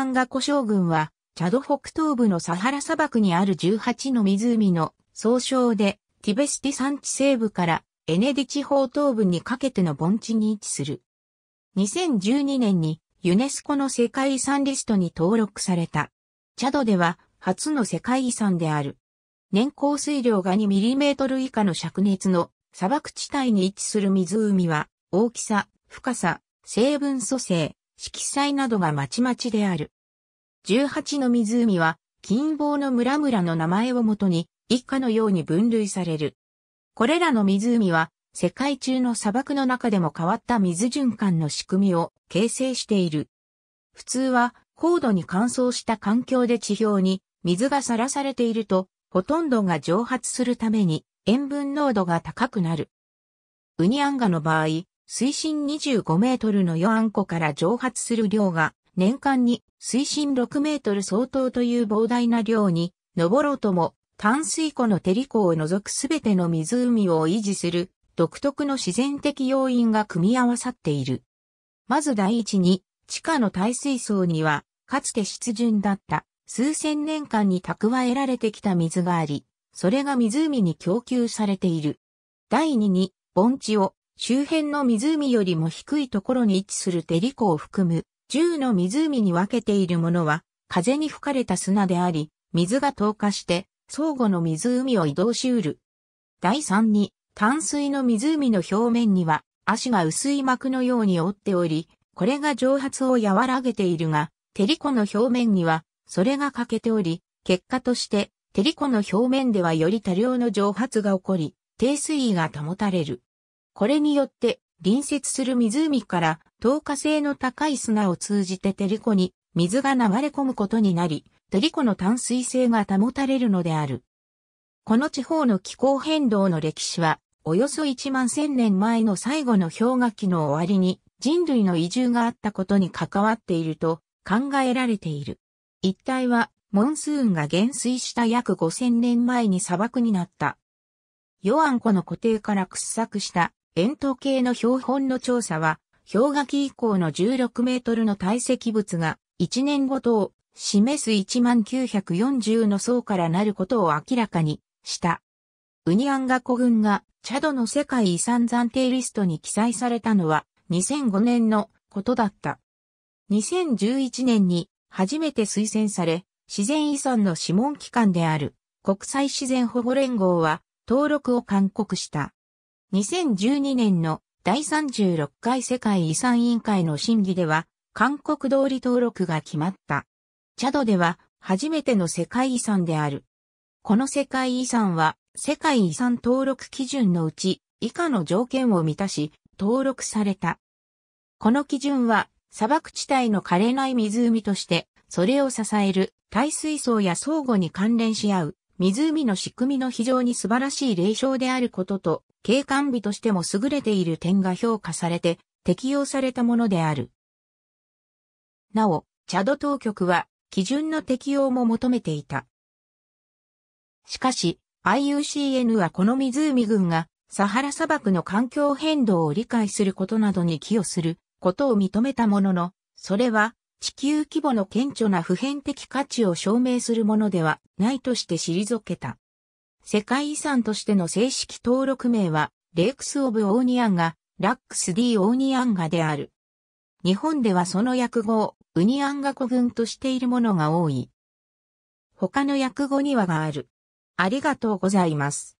アンガコ将軍は、チャド北東部のサハラ砂漠にある18の湖の総称で、ティベスティ山地西部からエネディ地方東部にかけての盆地に位置する。2012年にユネスコの世界遺産リストに登録された。チャドでは初の世界遺産である。年降水量が 2mm 以下の灼熱の砂漠地帯に位置する湖は大きさ、深さ、成分組成、色彩などがまちまちである。18の湖は近傍の村々の名前をもとに以下のように分類される。これらの湖は世界中の砂漠の中でも変わった水循環の仕組みを形成している。普通は高度に乾燥した環境で地表に水がさらされているとほとんどが蒸発するために塩分濃度が高くなる。ウニアンガの場合、水深25メートルのヨアン湖から蒸発する量が年間に水深6メートル相当という膨大な量に登ろうとも淡水湖のテリ湖を除くすべての湖を維持する独特の自然的要因が組み合わさっている。まず第一に、地下の耐水槽には、かつて湿潤だった数千年間に蓄えられてきた水があり、それが湖に供給されている。第二に、盆地を周辺の湖よりも低いところに位置するテリ湖を含む10の湖に分けているものは風に吹かれた砂であり、水が透過して相互の湖を移動しうる。第3に、淡水の湖の表面には足が薄い膜のように覆っており、これが蒸発を和らげているが、テリコの表面にはそれが欠けており、結果としてテリコの表面ではより多量の蒸発が起こり、低水位が保たれる。これによって隣接する湖から透過性の高い砂を通じてテリコに水が流れ込むことになり、トリコの淡水性が保たれるのである。この地方の気候変動の歴史は、およそ1万1000年前の最後の氷河期の終わりに人類の移住があったことに関わっていると考えられている。一帯はモンスーンが減衰した約5000年前に砂漠になった。ヨアン湖の固定から掘削した円筒形の標本の調査は、氷河期以降の16メートルの堆積物が1年ごとを示す1940の層からなることを明らかにした。ウニアンガ古群がチャドの世界遺産暫定リストに記載されたのは2005年のことだった。2011年に初めて推薦され、自然遺産の諮問機関である国際自然保護連合は登録を勧告した。2012年の第36回世界遺産委員会の審議では、勧告通り登録が決まった。チャドでは初めての世界遺産である。この世界遺産は世界遺産登録基準のうち以下の条件を満たし登録された。この基準は砂漠地帯の枯れない湖としてそれを支える耐水槽や相互に関連し合う湖の仕組みの非常に素晴らしい霊障であることと景観美としても優れている点が評価されて適用されたものである。なお、チャド当局は基準の適用も求めていた。しかし、IUCN はこの湖群がサハラ砂漠の環境変動を理解することなどに寄与することを認めたものの、それは地球規模の顕著な普遍的価値を証明するものではないとして退けた。世界遺産としての正式登録名は、 Lakes of Ounianga、 Lacs d'Ounianga である。日本ではその訳語をウニアンガ古群としているものが多い。他の訳語にはがある。ありがとうございます。